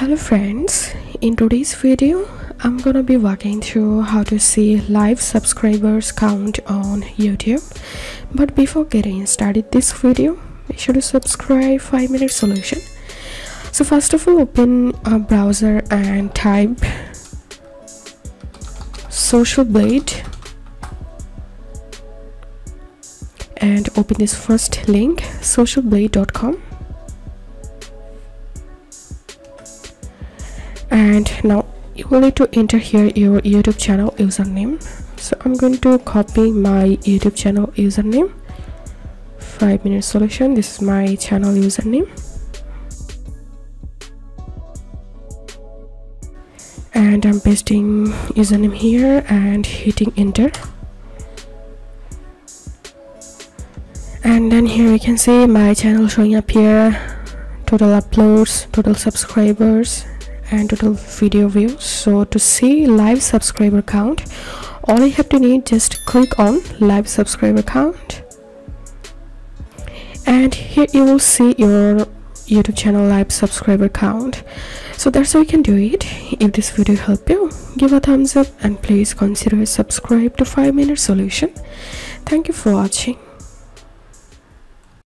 hello friends. In today's video i'm gonna be walking through how to see live subscribers count on youtube. But before getting started this video make sure to subscribe 5 minute solution. So first of all open a browser and type social blade and open this first link socialblade.com and now you will need to enter here your youtube channel username. So i'm going to copy my youtube channel username. Five minute solution. This is my channel username. And i'm pasting username here and hitting enter. And then here you can see my channel showing up here. Total uploads total subscribers and total video views. So to see live subscriber count all you have to need just click on live subscriber count. And here you will see your youtube channel live subscriber count. So that's how you can do it. If this video helped you give a thumbs up and please consider subscribe to 5 minute solution. Thank you for watching